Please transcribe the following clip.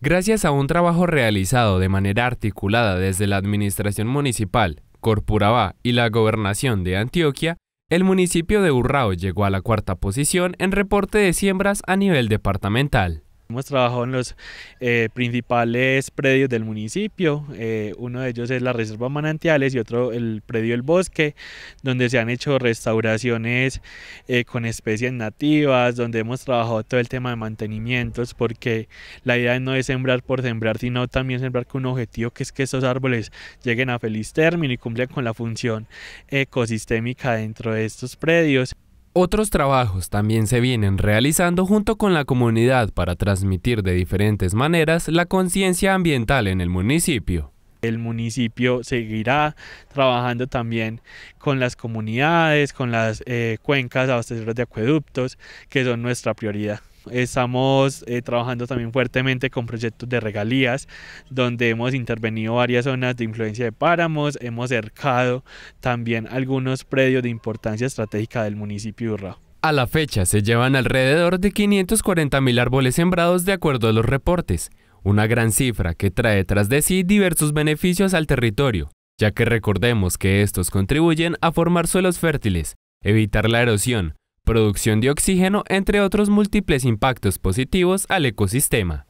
Gracias a un trabajo realizado de manera articulada desde la Administración Municipal, Corpurabá y la Gobernación de Antioquia, el municipio de Urrao llegó a la cuarta posición en reporte de siembras a nivel departamental. Hemos trabajado en los eh, principales predios del municipio, eh, uno de ellos es la Reserva Manantiales y otro el predio El Bosque, donde se han hecho restauraciones eh, con especies nativas, donde hemos trabajado todo el tema de mantenimientos, porque la idea no es sembrar por sembrar, sino también sembrar con un objetivo que es que estos árboles lleguen a feliz término y cumplan con la función ecosistémica dentro de estos predios. Otros trabajos también se vienen realizando junto con la comunidad para transmitir de diferentes maneras la conciencia ambiental en el municipio. El municipio seguirá trabajando también con las comunidades, con las eh, cuencas abastecedoras de acueductos, que son nuestra prioridad. Estamos eh, trabajando también fuertemente con proyectos de regalías, donde hemos intervenido varias zonas de influencia de páramos, hemos cercado también algunos predios de importancia estratégica del municipio de Urrao. A la fecha se llevan alrededor de 540 mil árboles sembrados de acuerdo a los reportes, una gran cifra que trae tras de sí diversos beneficios al territorio, ya que recordemos que estos contribuyen a formar suelos fértiles, evitar la erosión, producción de oxígeno, entre otros múltiples impactos positivos al ecosistema.